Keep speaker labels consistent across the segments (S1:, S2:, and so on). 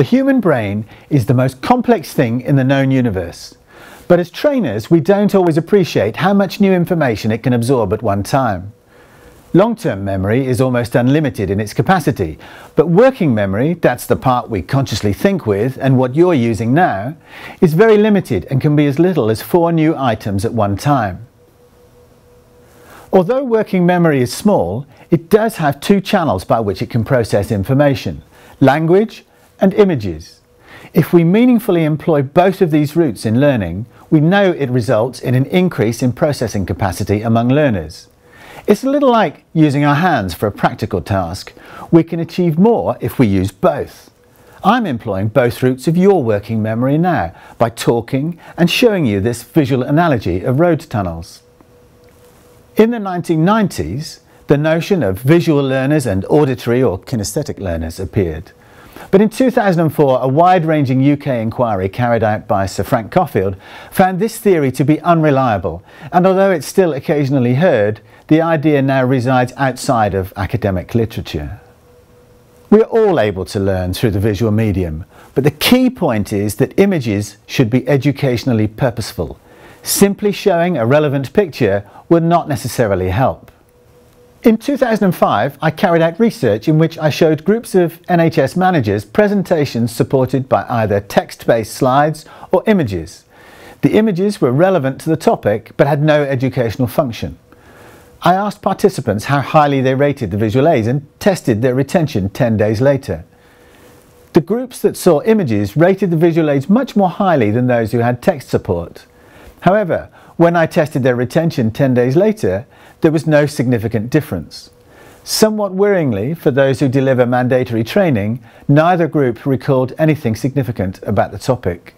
S1: The human brain is the most complex thing in the known universe. But as trainers, we don't always appreciate how much new information it can absorb at one time. Long-term memory is almost unlimited in its capacity, but working memory, that's the part we consciously think with and what you're using now, is very limited and can be as little as four new items at one time. Although working memory is small, it does have two channels by which it can process information, language and images. If we meaningfully employ both of these routes in learning, we know it results in an increase in processing capacity among learners. It's a little like using our hands for a practical task. We can achieve more if we use both. I'm employing both routes of your working memory now by talking and showing you this visual analogy of road tunnels. In the 1990s, the notion of visual learners and auditory or kinesthetic learners appeared. But in 2004, a wide-ranging UK inquiry carried out by Sir Frank Coffield found this theory to be unreliable, and although it's still occasionally heard, the idea now resides outside of academic literature. We are all able to learn through the visual medium, but the key point is that images should be educationally purposeful. Simply showing a relevant picture would not necessarily help. In 2005, I carried out research in which I showed groups of NHS managers presentations supported by either text-based slides or images. The images were relevant to the topic but had no educational function. I asked participants how highly they rated the visual aids and tested their retention 10 days later. The groups that saw images rated the visual aids much more highly than those who had text support. However, when I tested their retention 10 days later, there was no significant difference. Somewhat worryingly, for those who deliver mandatory training, neither group recalled anything significant about the topic.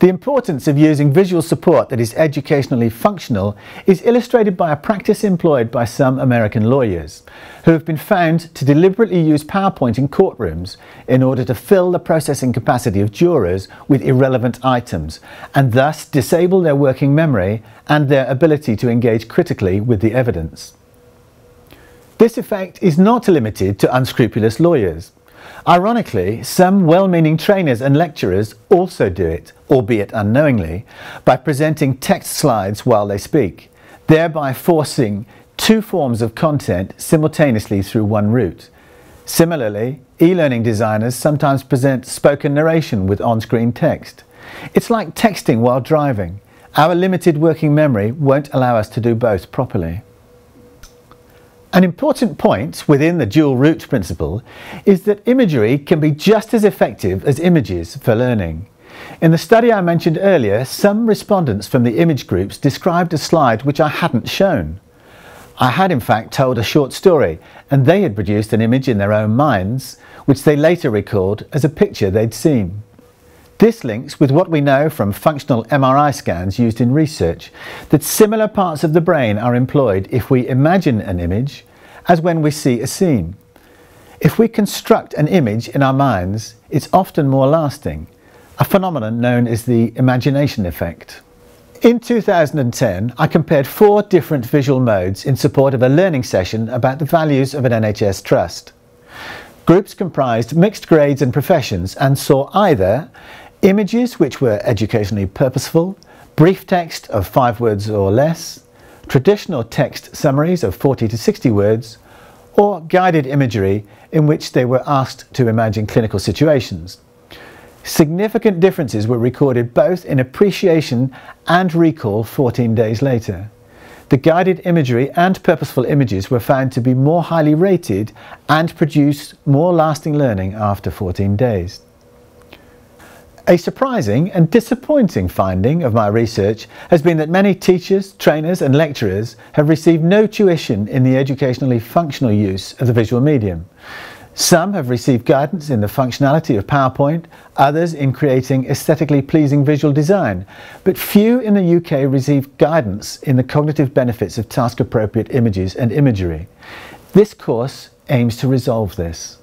S1: The importance of using visual support that is educationally functional is illustrated by a practice employed by some American lawyers, who have been found to deliberately use PowerPoint in courtrooms in order to fill the processing capacity of jurors with irrelevant items, and thus disable their working memory and their ability to engage critically with the evidence. This effect is not limited to unscrupulous lawyers. Ironically, some well-meaning trainers and lecturers also do it, albeit unknowingly, by presenting text slides while they speak, thereby forcing two forms of content simultaneously through one route. Similarly, e-learning designers sometimes present spoken narration with on-screen text. It's like texting while driving. Our limited working memory won't allow us to do both properly. An important point within the dual route principle is that imagery can be just as effective as images for learning. In the study I mentioned earlier, some respondents from the image groups described a slide which I hadn't shown. I had in fact told a short story and they had produced an image in their own minds which they later recalled as a picture they'd seen. This links with what we know from functional MRI scans used in research, that similar parts of the brain are employed if we imagine an image as when we see a scene. If we construct an image in our minds, it's often more lasting, a phenomenon known as the imagination effect. In 2010, I compared four different visual modes in support of a learning session about the values of an NHS trust. Groups comprised mixed grades and professions and saw either Images which were educationally purposeful, brief text of five words or less, traditional text summaries of 40 to 60 words, or guided imagery in which they were asked to imagine clinical situations. Significant differences were recorded both in appreciation and recall 14 days later. The guided imagery and purposeful images were found to be more highly rated and produce more lasting learning after 14 days. A surprising and disappointing finding of my research has been that many teachers, trainers and lecturers have received no tuition in the educationally functional use of the visual medium. Some have received guidance in the functionality of PowerPoint, others in creating aesthetically pleasing visual design, but few in the UK receive guidance in the cognitive benefits of task-appropriate images and imagery. This course aims to resolve this.